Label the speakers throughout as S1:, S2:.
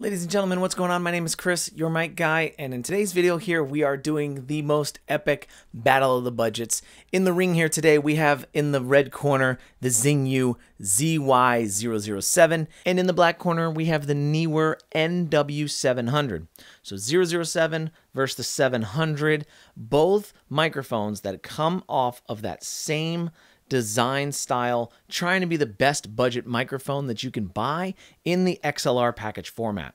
S1: Ladies and gentlemen, what's going on? My name is Chris, your mic guy, and in today's video here, we are doing the most epic battle of the budgets. In the ring here today, we have in the red corner the Zingyou ZY007, and in the black corner, we have the Neewer NW700. So 007 versus the 700, both microphones that come off of that same design style, trying to be the best budget microphone that you can buy in the XLR package format.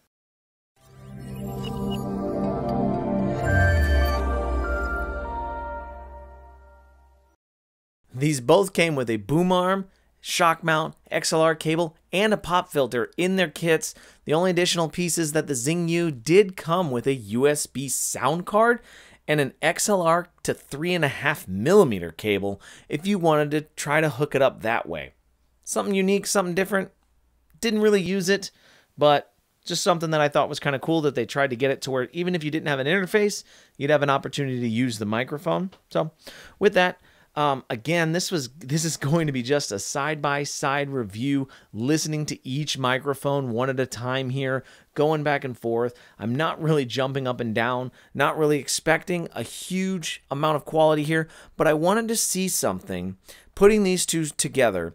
S1: These both came with a boom arm, shock mount, XLR cable, and a pop filter in their kits. The only additional pieces that the Zingyou did come with a USB sound card and an XLR to 3.5 millimeter cable if you wanted to try to hook it up that way. Something unique, something different. Didn't really use it, but just something that I thought was kind of cool that they tried to get it to where even if you didn't have an interface, you'd have an opportunity to use the microphone. So, with that, um, again, this was this is going to be just a side by side review, listening to each microphone one at a time here, going back and forth. I'm not really jumping up and down, not really expecting a huge amount of quality here, but I wanted to see something putting these two together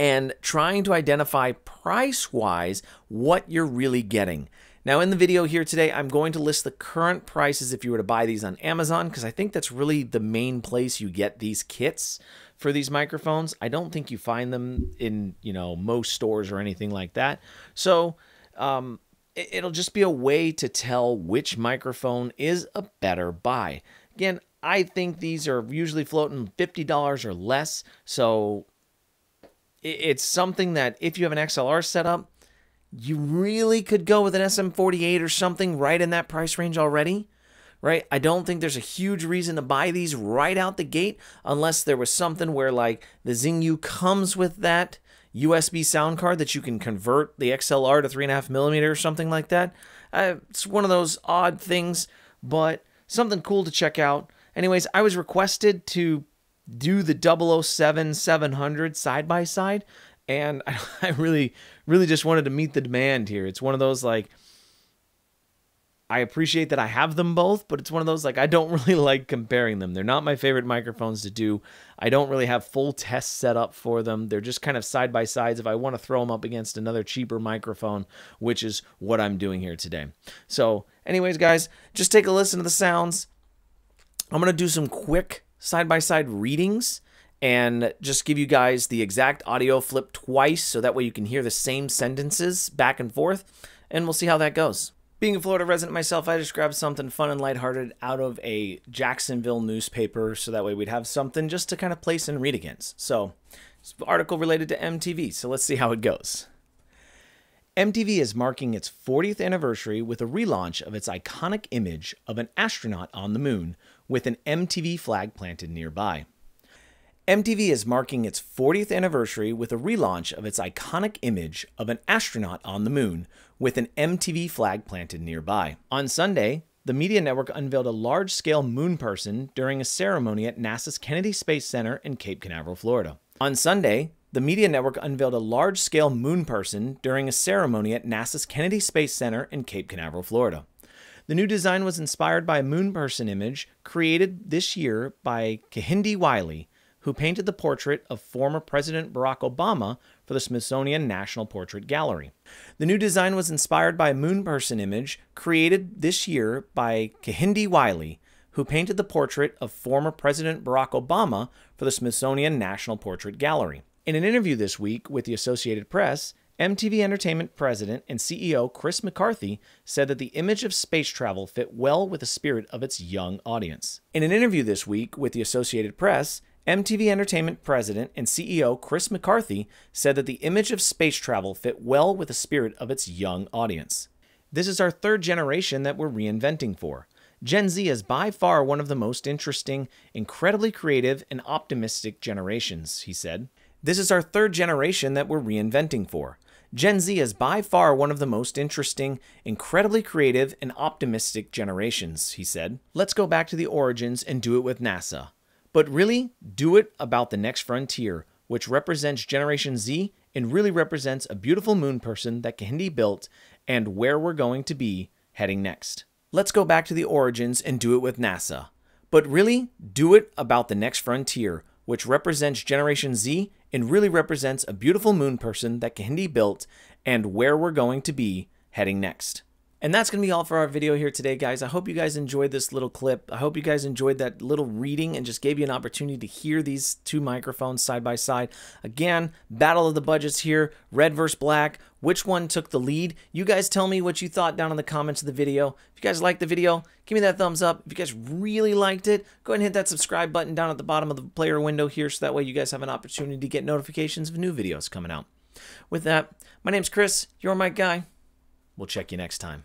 S1: and trying to identify price wise what you're really getting. Now in the video here today, I'm going to list the current prices if you were to buy these on Amazon, because I think that's really the main place you get these kits for these microphones. I don't think you find them in, you know, most stores or anything like that. So um, it'll just be a way to tell which microphone is a better buy. Again, I think these are usually floating $50 or less. So it's something that if you have an XLR setup, you really could go with an SM48 or something right in that price range already, right? I don't think there's a huge reason to buy these right out the gate unless there was something where like the Zingyou comes with that USB sound card that you can convert the XLR to 3.5 millimeter or something like that. Uh, it's one of those odd things, but something cool to check out. Anyways, I was requested to do the 007 700 side by side and I, really really just wanted to meet the demand here it's one of those like I appreciate that I have them both, but it's one of those like I don't really like comparing them. They're not my favorite microphones to do. I don't really have full tests set up for them. They're just kind of side by sides if I want to throw them up against another cheaper microphone, which is what I'm doing here today. So, anyways, guys, just take a listen to the sounds. I'm going to do some quick side by side readings and just give you guys the exact audio flip twice so that way you can hear the same sentences back and forth, and we'll see how that goes. Being a Florida resident myself, I just grabbed something fun and lighthearted out of a Jacksonville newspaper so that way we'd have something just to kind of place and read against. So, article related to MTV, so let's see how it goes. MTV is marking its 40th anniversary with a relaunch of its iconic image of an astronaut on the moon with an MTV flag planted nearby. MTV is marking its 40th anniversary with a relaunch of its iconic image of an astronaut on the moon with an MTV flag planted nearby. On Sunday, the media network unveiled a large scale moon person during a ceremony at NASA's Kennedy Space Center in Cape Canaveral, Florida. On Sunday, the media network unveiled a large scale moon person during a ceremony at NASA's Kennedy Space Center in Cape Canaveral, Florida. The new design was inspired by a moon person image created this year by Kehinde Wiley, who painted the portrait of former President Barack Obama for the Smithsonian National Portrait Gallery. The new design was inspired by a moon person image created this year by Kehinde Wiley, who painted the portrait of former President Barack Obama for the Smithsonian National Portrait Gallery. In an interview this week with the Associated Press, MTV Entertainment president and CEO Chris McCarthy said that the image of space travel fit well with the spirit of its young audience. In an interview this week with the Associated Press, MTV Entertainment president and CEO Chris McCarthy said that the image of space travel fit well with the spirit of its young audience. This is our third generation that we're reinventing for. Gen Z is by far one of the most interesting, incredibly creative, and optimistic generations, he said. This is our third generation that we're reinventing for. Gen Z is by far one of the most interesting, incredibly creative, and optimistic generations, he said. Let's go back to the origins and do it with NASA. But really, do it about the next frontier, which represents Generation Z and really represents a beautiful moon person that Kehinde built and where we're going to be heading next. Let's go back to the origins and do it with NASA. But really, do it about the next frontier, which represents Generation Z and really represents a beautiful moon person that Kehinde built and where we're going to be heading next. And that's going to be all for our video here today, guys. I hope you guys enjoyed this little clip. I hope you guys enjoyed that little reading and just gave you an opportunity to hear these two microphones side by side. Again, battle of the budgets here, red versus black. Which one took the lead? You guys tell me what you thought down in the comments of the video. If you guys liked the video, give me that thumbs up. If you guys really liked it, go ahead and hit that subscribe button down at the bottom of the player window here so that way you guys have an opportunity to get notifications of new videos coming out. With that, my name's Chris, you're my guy. We'll check you next time.